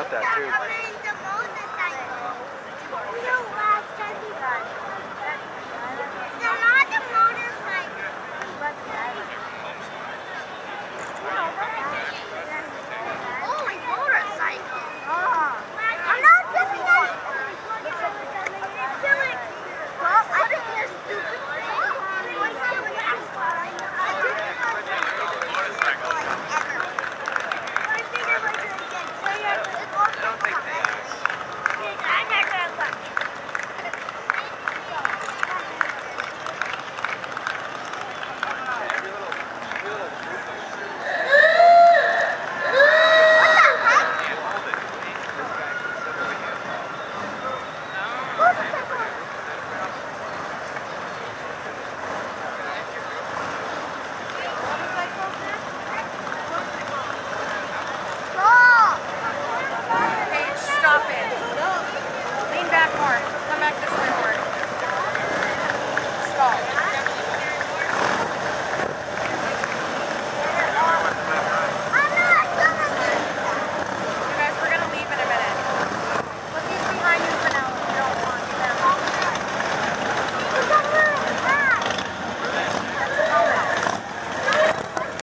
about that too.